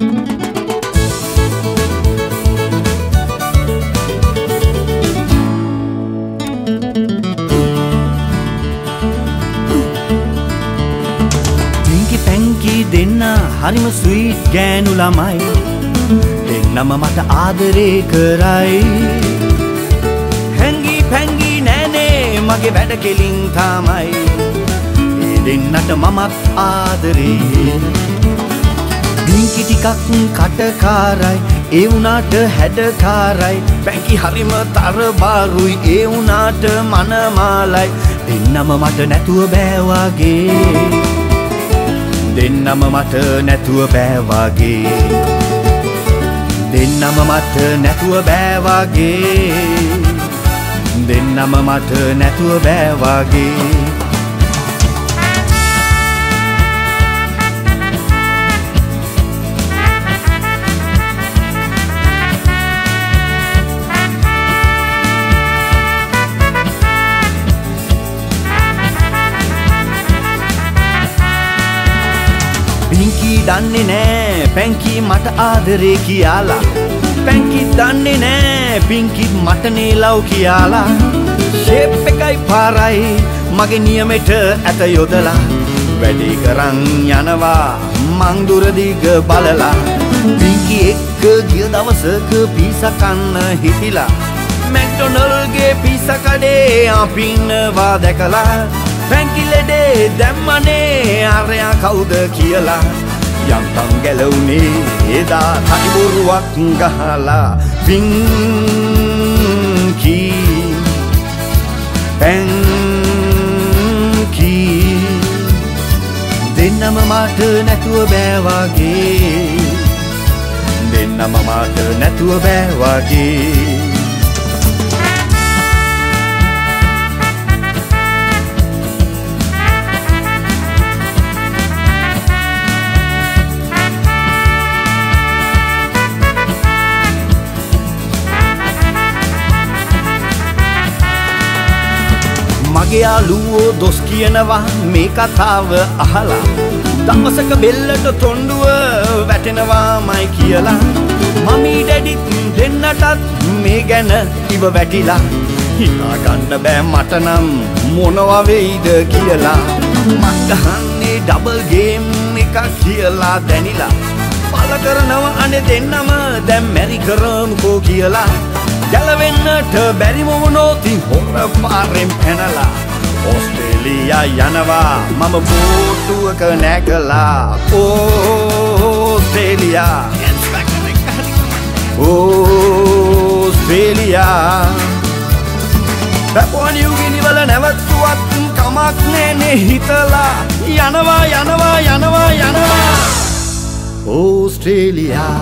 පිංකි පැංකි දෙන්න හරිම ස්වීට් ගෑනු ළමයි. දෙන්නම මට ආදරේ කරයි. හැංගි පැංගි නෑනේ මගේ වැඩ කෙලින් තමයි. ඒ දෙන්නට මමත් ආදරේ. පිංකි ටිකක් කටකාරයි. ඒ වුණාට හැඩකාරයි. පැංකි හරිම තරබාරුයි. ඒ වුණාට මනමාලයි. දෙන්නම මට නැතුව බෑවාගේ දෙන්නම මට නැතුව බෑවාගේ දෙන්නම මට නැතුව බෑවාගේ දෙන්නම මට නැතුව බෑවාගේ දන්නේ නෑ. පැංකි මට ආදරේ කියලා. පැංකි දන්නේ නෑ. පිංකිත් මටනේ ලව් කියලා. ශේප් එකයි පාරයි මගේ නියමෙට ඇත යොදලා. වැඩි කරන් යනවා මං දුරදිග බලලා. පිංකි එක්ක ගිය දවසක පිසකන්න හිතිලා මැක්ඩොනල්ගේ පිසකඩේ අපින්නවා දැකලා. පැංකිලෙඩේ දැම්මනේ අරයා කවුද කියලා. යම්තම් ගැලවුනේ එදා තනිබොරුවක් ගහලා පිංකි පැංකි දෙන්නම මාට නැතුව බෑවාගේ දෙන්නම මාට නැතුව බෑවාගේ මගේ යාළුවෝ දොස් කියනවා මේ කතාව අහලා. දවසක බෙල්ලට තොණ්ඩුව වැටෙනවාමයි කියලා. මමී ඩැඩිත් දෙන්නටත් මේ ගැන ඉව වැටිලා. හිතාගන්න බෑ මටනම් මොනවා වෙයිද කියලා. මංගහන්නේ ඩබල් ගේම් එකක් කියලා දැනිලා. පල කරනව අනේ දෙන්නම දැම් මැරි කරමුකෝ කියලා. ගැලවෙන්නට බැරිමවුණෝති හොර පාරෙන් පැනලා ඔස්ට්‍රේලියා යනවා. මම බෝටුවක නැගලා ඕස්ට්‍රේලියා. ඕස්ට්‍රේලියා. පැපුවනියුගිනිවල නැවත්තුවත් කමක් නෑනේ හිතලා. යනවා යනවා යනවා යනවා. ඕස්ට්‍රේලියා.